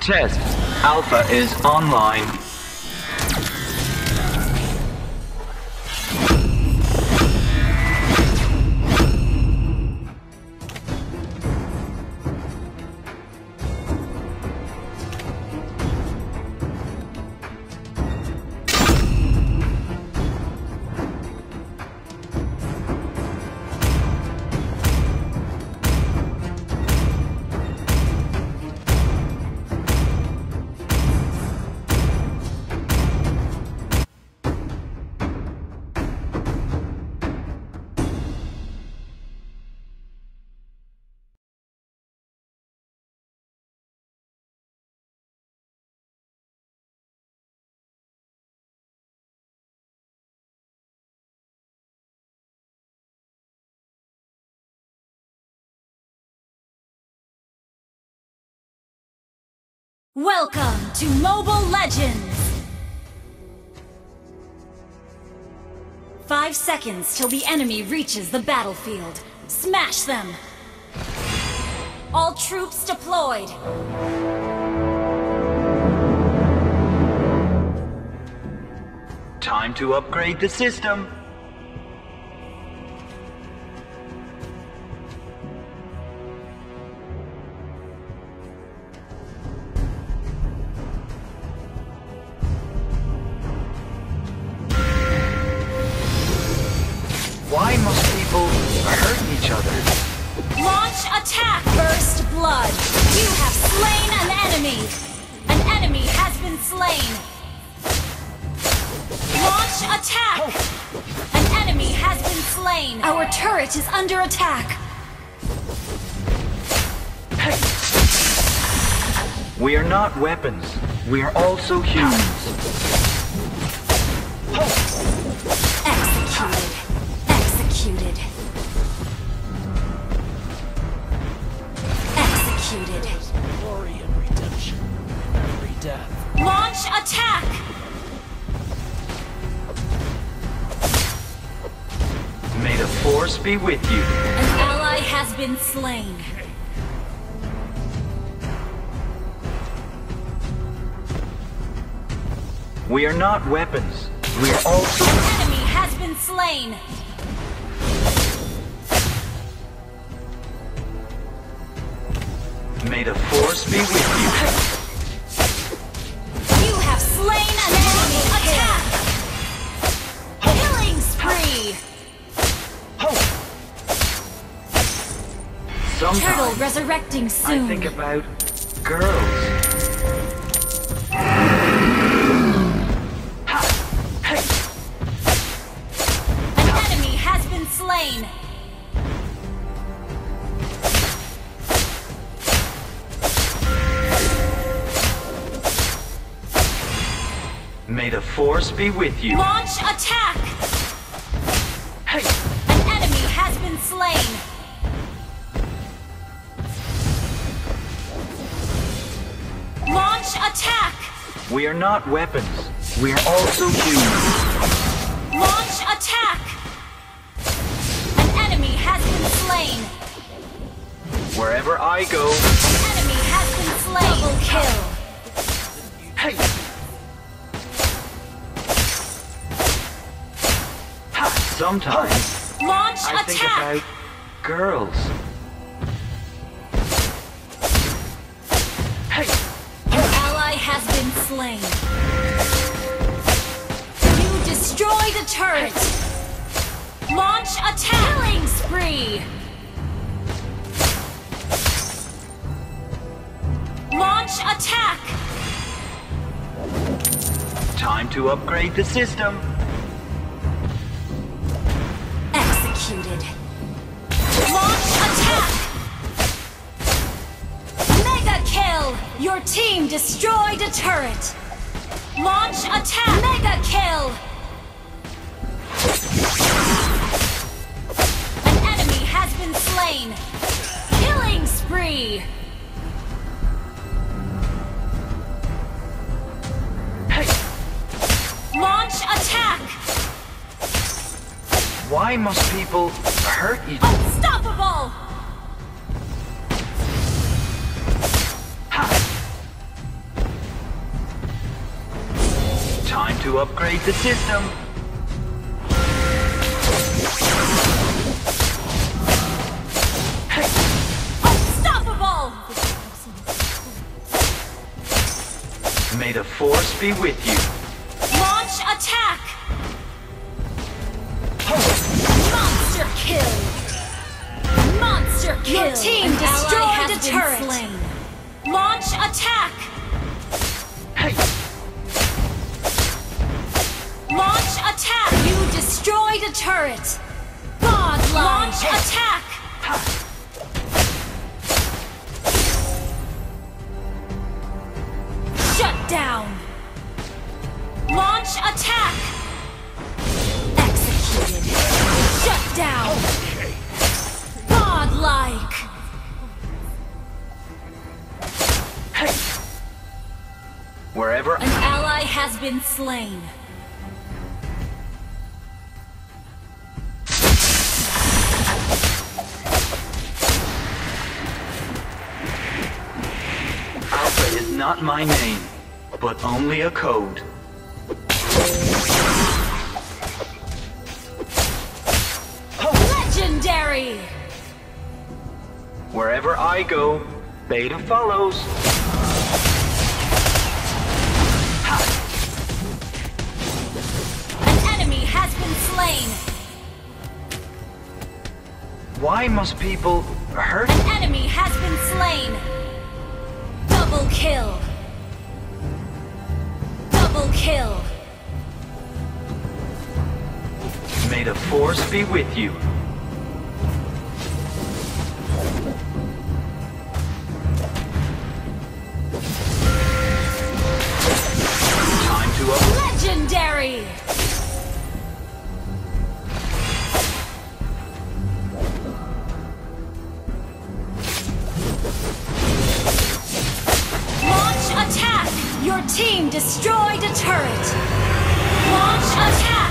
Test. Alpha is online. Welcome to Mobile Legends! Five seconds till the enemy reaches the battlefield. Smash them! All troops deployed! Time to upgrade the system. Hurt each other? Launch attack! First blood! You have slain an enemy! An enemy has been slain! Launch attack! An enemy has been slain! Our turret is under attack! We are not weapons. We are also humans. Force be with you. An ally has been slain. We are not weapons. We are also An enemy has been slain. May the force be with you. You Turtle Sometimes resurrecting I soon. think about girls. An enemy has been slain. May the force be with you. Launch attack! Hey, An enemy has been slain. We are not weapons. We are also humans. Launch attack! An enemy has been slain. Wherever I go, An enemy has been slain. Double kill. hey. Sometimes Launch I think about girls. Hey, Your ally has slain. You destroy the turret. Launch attack! Killing spree! Launch attack! time to upgrade the system. Your team destroyed a turret! Launch attack! Mega kill! An enemy has been slain! Killing spree! Hey, Launch attack! why must people hurt each other? Unstoppable! To upgrade the system. Unstoppable! May the force be with you. Launch attack! Monster kill! Monster kill! Your team destroyed a turret! Slain. Launch attack! Attack! You destroyed a turret! God Launch attack! Shut down! Launch attack! Executed! Shut down! Godlike! Wherever An ally has been slain. Not my name, but only a code. Legendary! Wherever I go, Beta follows. An enemy has been slain. Why must people hurt? An enemy kill. Double kill. May the force be with you. Time to up. Legendary! team destroyed a turret. Launch attack!